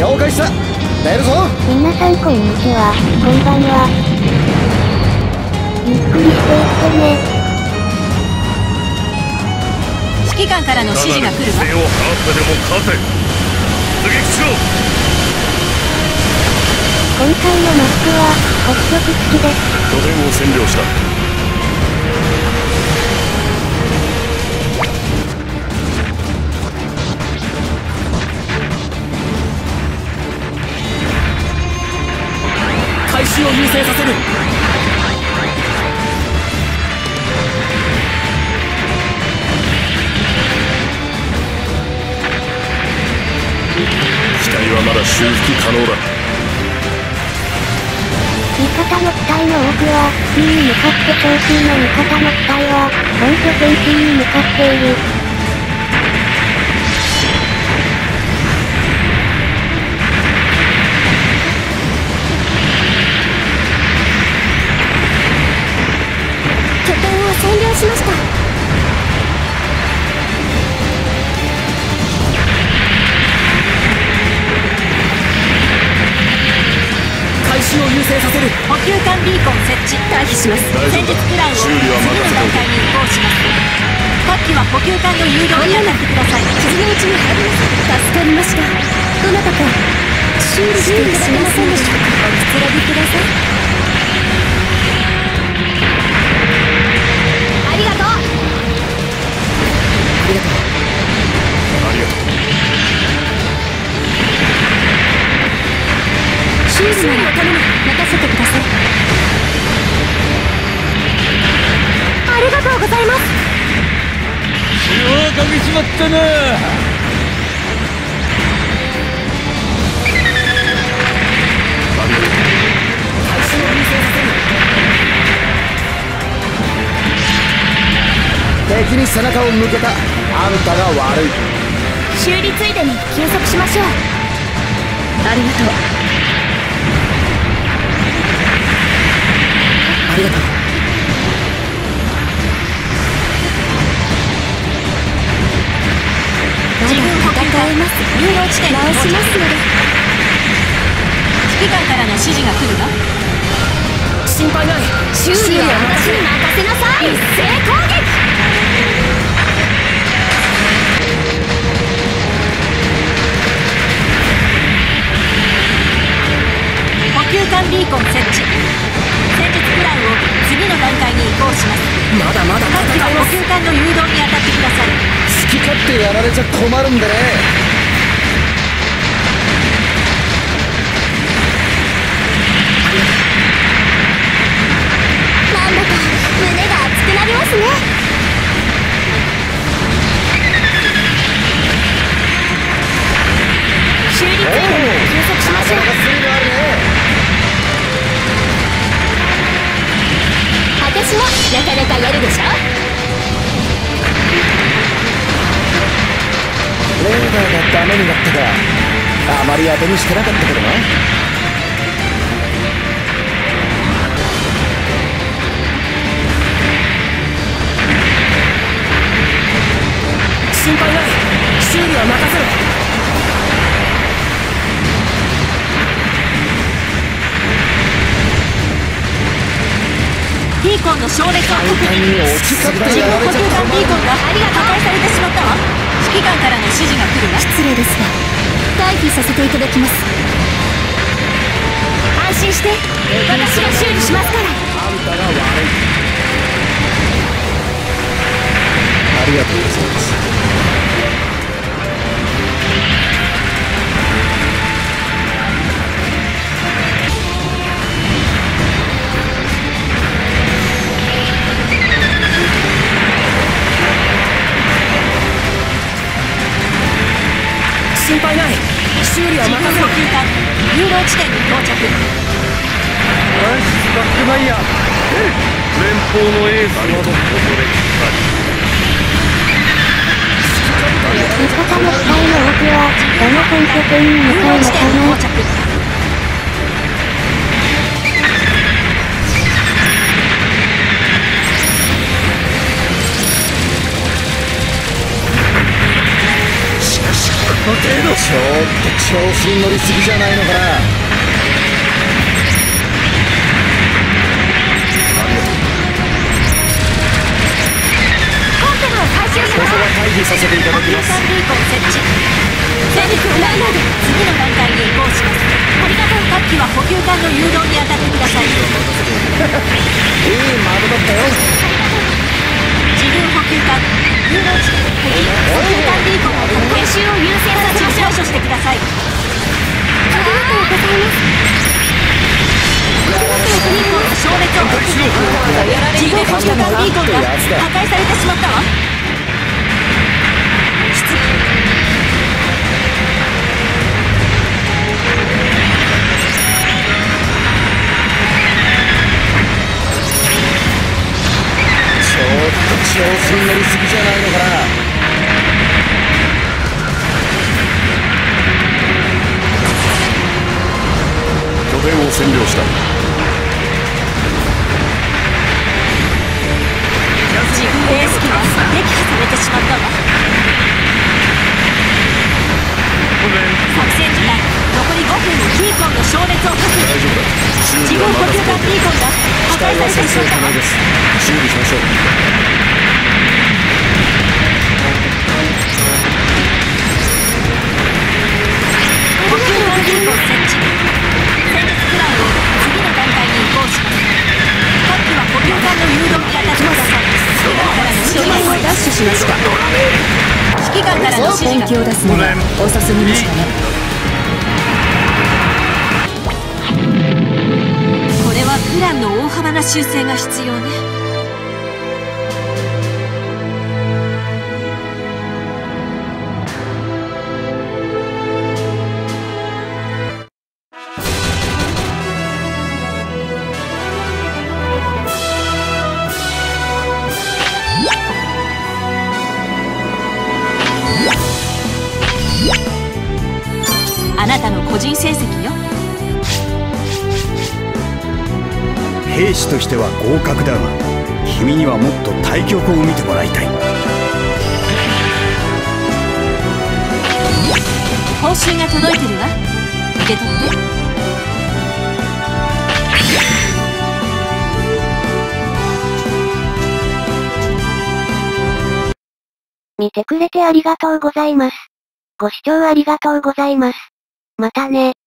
了解した出るぞ。皆さんこんにちはこんばんはゆっくりしていってね。指揮官からの指示が来るわ。手を払ってでも勝て。出撃しろ今回のマップは北極付きです。拠点を占領したを優先させる。機体はまだ修復可能だ。味方の機体の多くは B に向かって少数の味方の機体は本拠点 C に向かっているさせる補給管ビーコン設置退避します。戦術プランを次の段階に移行します。各機は補給管の誘導に当たってください傷のうちに入ります。助かりました。どなたか。修理していただけませんでしょうかおくつろぎくださいありがとう。ありがとう。修理なら頼む任せてください。ありがとうございます。ようかけちまったな。を優先させる敵に背中を向けた。あんたが悪い。修理ついでに休息しましょう。ありがとうりがとうまだ戦えます誘導地点直しますので指揮官からの指示が来るわ心配ない修理は私に任せなさい一斉攻撃補給管ビーコン設置。段階に移行しますまだまだ戦います補給管の誘導に当たってください。好き勝手やられちゃ困るんでね。なんだか胸が熱くなりますね。ダメになったかあまり当てにしてなかったけどな。心配ない。修理は任せろ。ビーコンの省略を確認ーコンが破壊されてしまった。わ指揮官からの指示が来るわ。失礼ですが退避させていただきます。安心して私が修理しますから。あんたが悪いありがとうございます修理は任せろ。誘導地点に到着。ナイスバックマイヤー連邦のエース。にここで味方の機体の多くはどの本拠点に向誘かうのかな？ょっと調子に乗りすぎじゃないのかな。コンテナを回収しここますは回避させていただきます。管ビーコン設置戦術フライナーで次の段階に移行します。ありがとう各機は補給管の誘導に当たってください。いい窓だったよ自分補給管ビーコンが破壊されてしまったわ失礼ちょっと調子に乗りすぎじゃないのかな拠点を占領した。だ修自理は分補給管任せておけビーコンが破壊されてしま修理しましょう補給管ビーコン設置戦術プランを次の段階に移行します各機は補給管の誘導に当たってください指揮官からの指示ダッシュしました指揮官からのは遅すぎましたね幅な修正が必要ね。あなたの個人成績よ。兵士としては合格だが君にはもっと対局を見てもらいたい報酬が届いてるわ受け取って見てくれてありがとうございます。ご視聴ありがとうございます。またね。